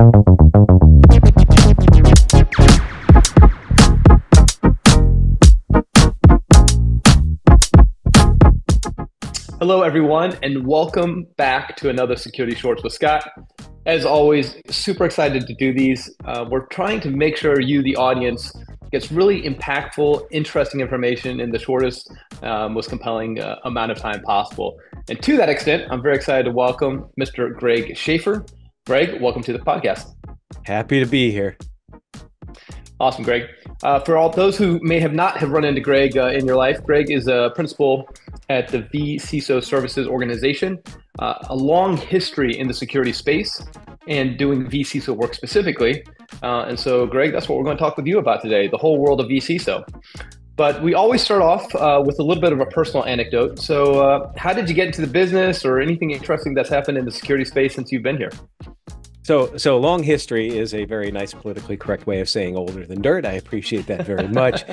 Hello, everyone, and welcome back to another Security Shorts with Scott. As always, super excited to do these. Uh, we're trying to make sure you, the audience, gets really impactful, interesting information in the shortest, um, most compelling uh, amount of time possible. And to that extent, I'm very excited to welcome Mr. Greg Schaffer. Greg, welcome to the podcast. Happy to be here. Awesome, Greg. Uh, for all those who may have not have run into Greg uh, in your life, Greg is a principal at the vCISO Services Organization, uh, a long history in the security space and doing vCISO work specifically. Uh, and so, Greg, that's what we're going to talk with you about today the whole world of vCISO. But we always start off uh, with a little bit of a personal anecdote. So, uh, how did you get into the business or anything interesting that's happened in the security space since you've been here? So, so long history is a very nice politically correct way of saying older than dirt. I appreciate that very much.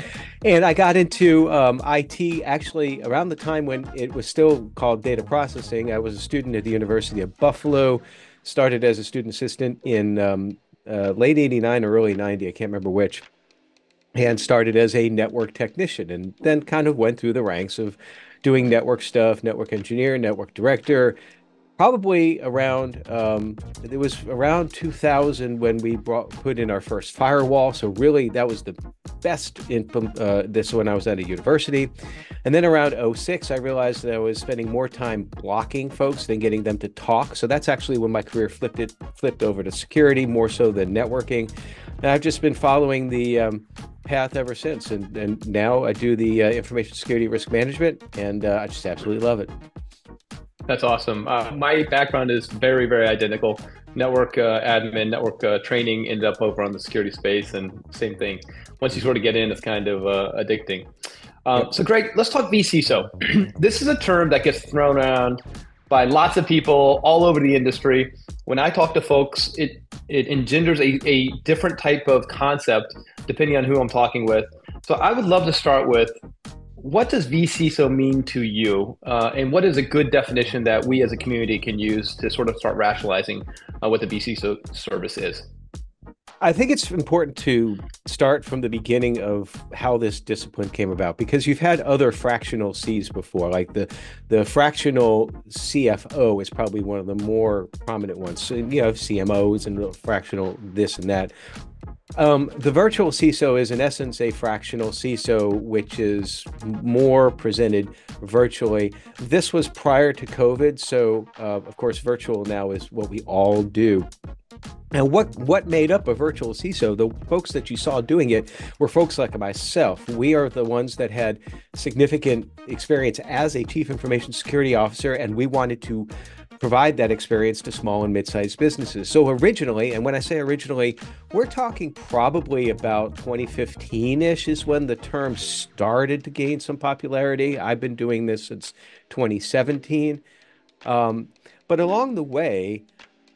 and I got into um, IT actually around the time when it was still called data processing. I was a student at the University of Buffalo, started as a student assistant in um, uh, late 89 or early 90, I can't remember which, and started as a network technician and then kind of went through the ranks of doing network stuff, network engineer, network director, probably around um, it was around 2000 when we brought put in our first firewall. So really that was the best in uh, this when i was at a university. And then around 06 i realized that i was spending more time blocking folks than getting them to talk. So that's actually when my career flipped it flipped over to security more so than networking. And i've just been following the um, path ever since. And, and now i do the uh, information security risk management and uh, i just absolutely love it that's awesome. Uh, my background is very, very identical. Network uh, admin, network uh, training ended up over on the security space, and same thing. Once you sort of get in, it's kind of uh, addicting. Um, so, Greg, let's talk vCISO. this is a term that gets thrown around by lots of people all over the industry. When I talk to folks, it it engenders a, a different type of concept depending on who I'm talking with. So, I would love to start with what does vCISO mean to you? Uh, and what is a good definition that we as a community can use to sort of start rationalizing uh, what the vCISO service is? I think it's important to start from the beginning of how this discipline came about because you've had other fractional Cs before, like the the fractional CFO is probably one of the more prominent ones. So, you know, CMOs and fractional this and that. Um, the virtual CISO is in essence a fractional CISO, which is more presented virtually. This was prior to COVID, so uh, of course, virtual now is what we all do. And what what made up a virtual CISO? The folks that you saw doing it were folks like myself. We are the ones that had significant experience as a chief information security officer, and we wanted to provide that experience to small and mid-sized businesses. So originally, and when I say originally, we're talking probably about 2015-ish is when the term started to gain some popularity. I've been doing this since 2017. Um, but along the way,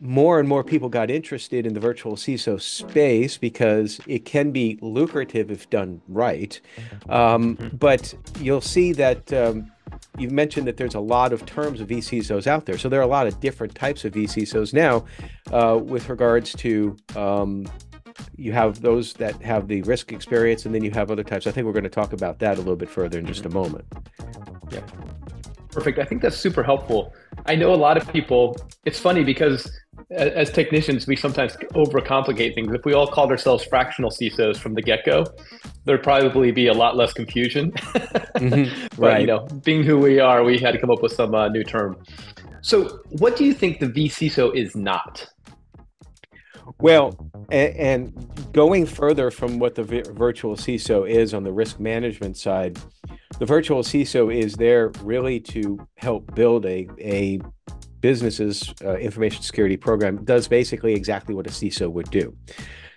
more and more people got interested in the virtual CISO space because it can be lucrative if done right. Um, but you'll see that um, you've mentioned that there's a lot of terms of vCISOs out there. So there are a lot of different types of vCISOs now uh, with regards to um, you have those that have the risk experience and then you have other types. I think we're going to talk about that a little bit further in just a moment. Yeah. Perfect. I think that's super helpful. I know a lot of people, it's funny because as technicians, we sometimes overcomplicate things. If we all called ourselves fractional CISOs from the get go, there'd probably be a lot less confusion. mm-hmm. But, right. you know, being who we are, we had to come up with some uh, new term. So, what do you think the vCISO is not? Well, and, and going further from what the vi- virtual CISO is on the risk management side, the virtual CISO is there really to help build a, a business's uh, information security program does basically exactly what a CISO would do.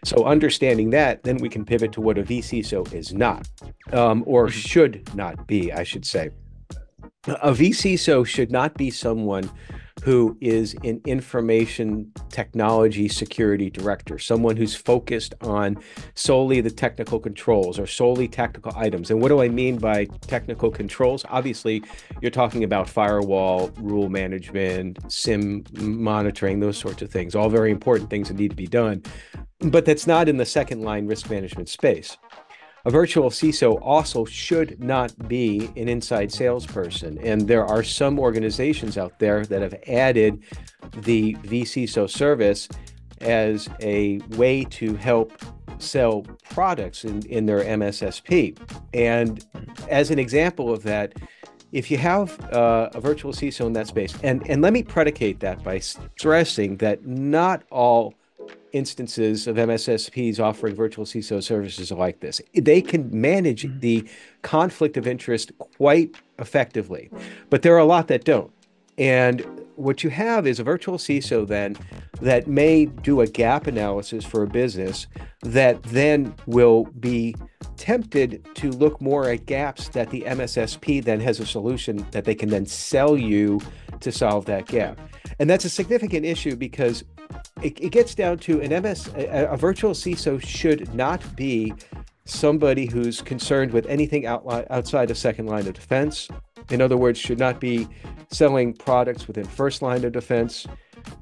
So understanding that, then we can pivot to what a vCISO is not, um, or mm-hmm. should not be, I should say. A vCISO should not be someone who is an information technology security director, someone who's focused on solely the technical controls or solely technical items. And what do I mean by technical controls? Obviously, you're talking about firewall, rule management, SIEM monitoring, those sorts of things, all very important things that need to be done. But that's not in the second line risk management space. A virtual CISO also should not be an inside salesperson. And there are some organizations out there that have added the vCISO service as a way to help sell products in, in their MSSP. And as an example of that, if you have uh, a virtual CISO in that space, and, and let me predicate that by stressing that not all instances of MSSPs offering virtual CISO services like this. They can manage mm-hmm. the conflict of interest quite effectively, but there are a lot that don't. And what you have is a virtual CISO then that may do a gap analysis for a business that then will be tempted to look more at gaps that the MSSP then has a solution that they can then sell you to solve that gap. And that's a significant issue because it, it gets down to an MS, a, a virtual CISO should not be somebody who's concerned with anything out, outside of second line of defense. In other words, should not be selling products within first line of defense.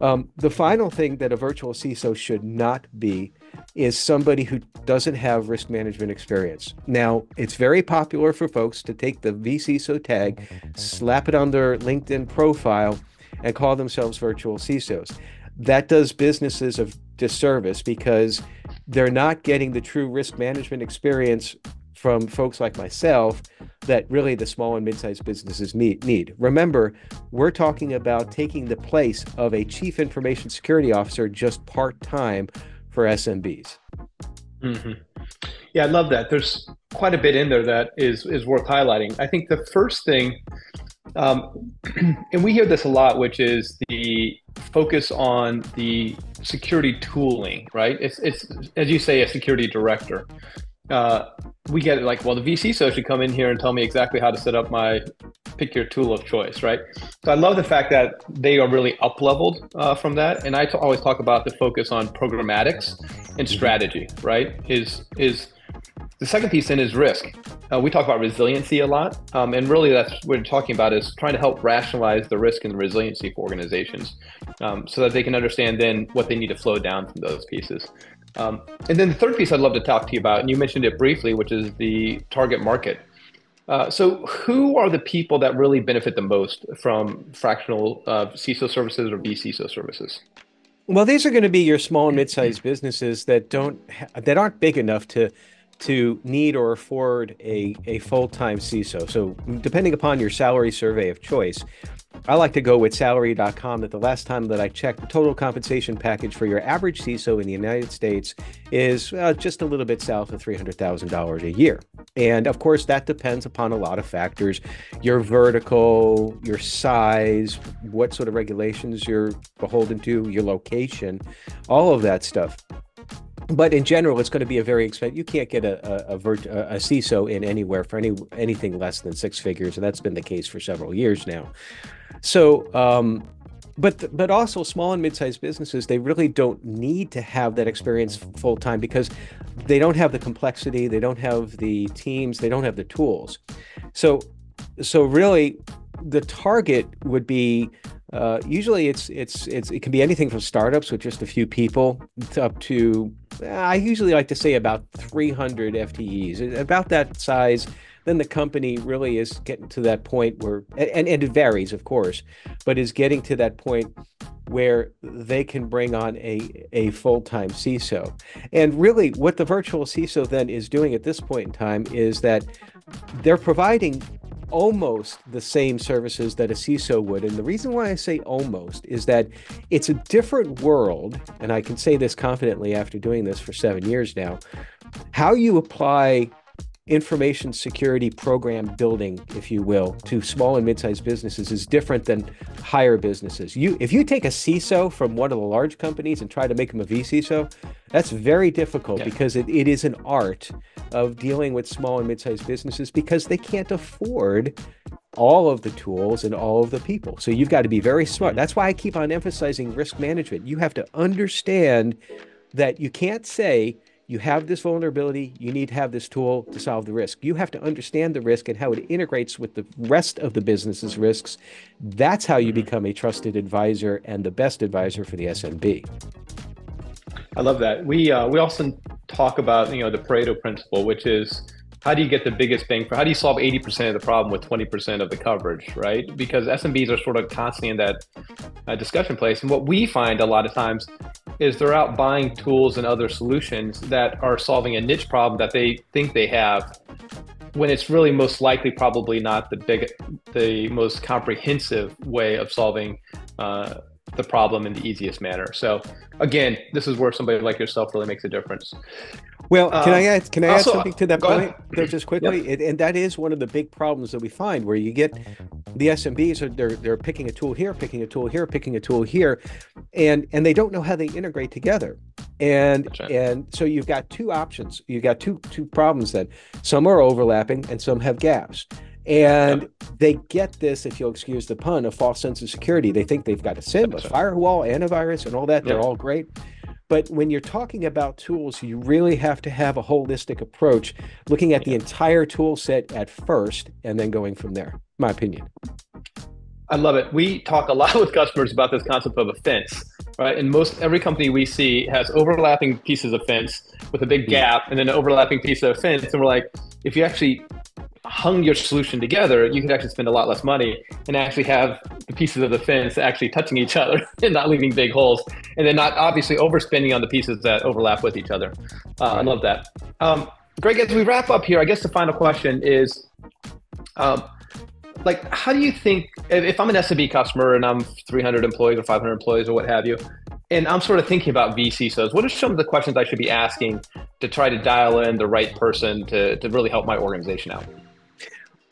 Um, the final thing that a virtual CISO should not be is somebody who doesn't have risk management experience. Now, it's very popular for folks to take the vCISO tag, slap it on their LinkedIn profile, and call themselves virtual CISOs that does businesses a disservice because they're not getting the true risk management experience from folks like myself that really the small and mid-sized businesses need. Remember, we're talking about taking the place of a chief information security officer just part-time for SMBs. Mm-hmm. Yeah, I love that. There's quite a bit in there that is is worth highlighting. I think the first thing um, and we hear this a lot, which is the focus on the security tooling, right? It's, it's as you say, a security director. Uh, we get it like, well, the vCISO should come in here and tell me exactly how to set up my pick your tool of choice, right? So I love the fact that they are really up leveled uh, from that. And I always talk about the focus on programmatics and strategy, right? Is is the second piece in is risk. Uh, we talk about resiliency a lot, um, and really that's what we're talking about is trying to help rationalize the risk and the resiliency for organizations, um, so that they can understand then what they need to flow down from those pieces. Um, and then the third piece I'd love to talk to you about, and you mentioned it briefly, which is the target market. Uh, so, who are the people that really benefit the most from fractional uh, CISO services or vCISO services? Well, these are going to be your small and mid-sized businesses that don't that aren't big enough to to need or afford a, a full-time CISO. So depending upon your salary survey of choice, I like to go with salary.com that the last time that I checked, the total compensation package for your average CISO in the United States is uh, just a little bit south of $300,000 a year. And of course, that depends upon a lot of factors your vertical, your size, what sort of regulations you're beholden to, your location, all of that stuff but in general, it's going to be a very expensive. You can't get a a, a, a CISO in anywhere for any anything less than six figures, and that's been the case for several years now. So, um, but but also small and mid-sized businesses, they really don't need to have that experience full time because they don't have the complexity, they don't have the teams, they don't have the tools. So, so really, the target would be uh, usually it's it's it's it can be anything from startups with just a few people up to I usually like to say about 300 FTEs, about that size. Then the company really is getting to that point where, and, and it varies, of course, but is getting to that point where they can bring on a, a full-time CISO. And really what the virtual CISO then is doing at this point in time is that they're providing almost the same services that a CISO would. And the reason why I say almost is that it's a different world, and I can say this confidently after doing this for seven years now. How you apply information security program building, if you will, to small and mid-sized businesses is different than higher businesses. You, if you take a CISO from one of the large companies and try to make them a vCISO, that's very difficult yeah. because it, it is an art of dealing with small and mid-sized businesses because they can't afford all of the tools and all of the people. So you've got to be very smart. That's why I keep on emphasizing risk management. You have to understand that you can't say you have this vulnerability, you need to have this tool to solve the risk. You have to understand the risk and how it integrates with the rest of the business's risks. That's how you mm-hmm. become a trusted advisor and the best advisor for the SMB. I love that. We uh, we often talk about you know the Pareto principle, which is how do you get the biggest bang for how do you solve 80% of the problem with 20% of the coverage right because smbs are sort of constantly in that uh, discussion place and what we find a lot of times is they're out buying tools and other solutions that are solving a niche problem that they think they have when it's really most likely probably not the big the most comprehensive way of solving uh, the problem in the easiest manner so again this is where somebody like yourself really makes a difference well, can um, I add? Can I also, add something to that point just quickly? Yep. It, and that is one of the big problems that we find, where you get the SMBs are they're they're picking a tool here, picking a tool here, picking a tool here, and and they don't know how they integrate together. And right. and so you've got two options. You've got two two problems then. Some are overlapping, and some have gaps. And yep. they get this, if you'll excuse the pun, a false sense of security. They think they've got a SIEM, a firewall, antivirus, and all that. Yep. They're all great. But when you're talking about tools, you really have to have a holistic approach, looking at the entire tool set at first and then going from there. My opinion. I love it. We talk a lot with customers about this concept of a fence, right? And most every company we see has overlapping pieces of fence with a big hmm. gap and then an overlapping piece of fence. And we're like, if you actually hung your solution together, you could actually spend a lot less money and actually have the pieces of the fence actually touching each other and not leaving big holes, and then not obviously overspending on the pieces that overlap with each other. Uh, I love that. Um, Greg, as we wrap up here, I guess the final question is, um, like, how do you think if I'm an SMB customer and I'm 300 employees or 500 employees or what have you, and I'm sort of thinking about vCISOs, what are some of the questions I should be asking to try to dial in the right person to, to really help my organization out?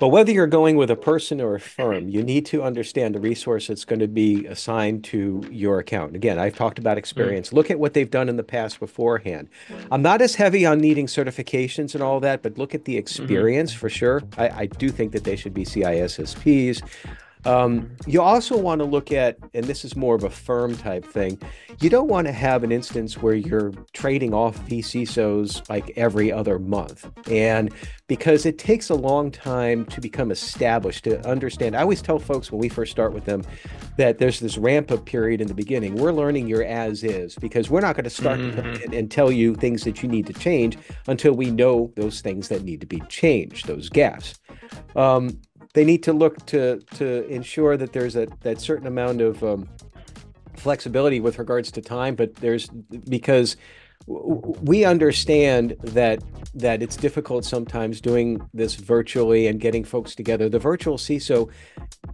But whether you're going with a person or a firm, you need to understand the resource that's going to be assigned to your account. Again, I've talked about mm. experience. Mm. Look at what they've done in the past beforehand. I'm not as heavy on needing certifications and all that, but look at the mm-hmm. experience mm-hmm. for sure. I, I, do think that they should be CISSPs. Um, you also want to look at, and this is more of a firm type thing, you don't want to have an instance where you're trading off vCISOs like every other month. And because it takes a long time to become established, to understand. I always tell folks when we first start with them that there's this ramp up period in the beginning. We're learning your as is because we're not going to start mm-hmm. and, and tell you things that you need to change until we know those things that need to be changed, those gaps. Um, they need to look to to ensure that there's a that certain amount of um, flexibility with regards to time, but there's because we understand that that it's difficult sometimes doing this virtually and getting folks together. The virtual CISO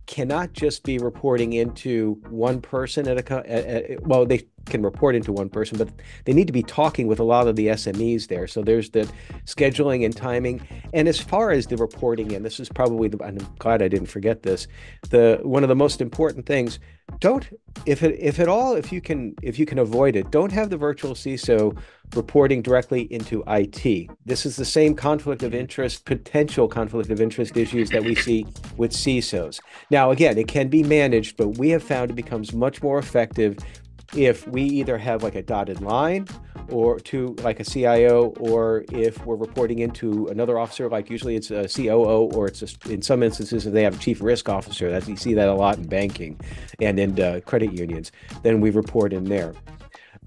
cannot just be reporting into one person at a at, at, well, they can report into one person, but they need to be talking with a lot of the SMEs there. So there's the scheduling and timing. And as far as the reporting in, this is probably the, I'm glad I didn't forget this. The one of the most important things, don't if it if at all if you can if you can avoid it, don't have the virtual CISO reporting directly into IT. This is the same conflict of interest, potential conflict of interest issues that we see with CISOs. Now, again, it can be managed, but we have found it becomes much more effective if we either have like a dotted line or to like a CIO, or if we're reporting into another officer, like usually it's a COO, or it's a, in some instances if they have a chief risk officer. That you see that a lot in banking and in uh, credit unions. Then we report in there.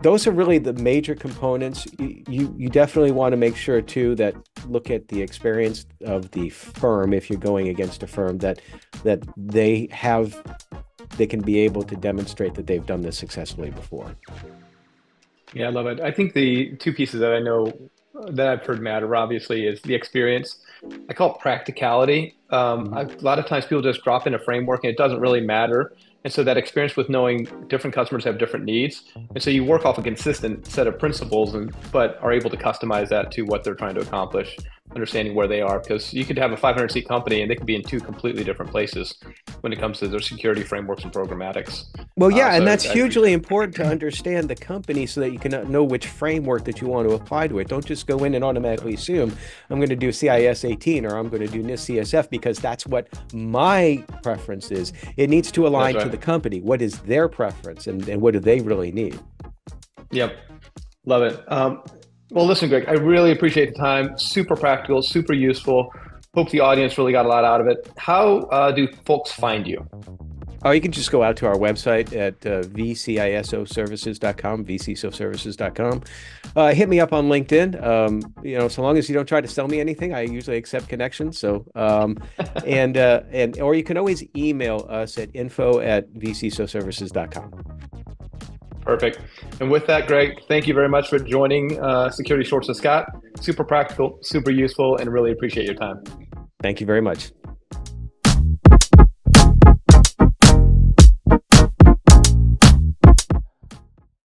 Those are really the major components. You, you, you definitely want to make sure too that look at the experience of the firm if you're going against a firm that that they have they can be able to demonstrate that they've done this successfully before. Yeah, I love it. I think the two pieces that I know that I've heard matter obviously is the experience. I call it practicality. Um, mm-hmm. a lot of times people just drop in a framework and it doesn't really matter. And so that experience with knowing different customers have different needs. And so you work off a consistent set of principles, and, but are able to customize that to what they're trying to accomplish. Understanding where they are because you could have a 500 seat company and they could be in two completely different places when it comes to their security frameworks and programmatics. Well, yeah, uh, so and that's I, hugely important to understand the company so that you can know which framework that you want to apply to it. Don't just go in and automatically assume I'm going to do CIS 18 or I'm going to do NIST CSF because that's what my preference is. It needs to align right. to the company. What is their preference and, and what do they really need? Yep. Love it. Um, well, listen, Greg, I really appreciate the time. Super practical, super useful. Hope the audience really got a lot out of it. How uh, do folks find you? Oh, you can just go out to our website at uh, vcisoservices.com, vcisoservices.com. Uh, hit me up on LinkedIn. Um, you know, so long as you don't try to sell me anything, I usually accept connections. So, um, and uh, and or you can always email us at info at vcisoservices.com. Perfect. And with that, Greg, thank you very much for joining uh, Security Shorts with Scott. Super practical, super useful, and really appreciate your time. Thank you very much.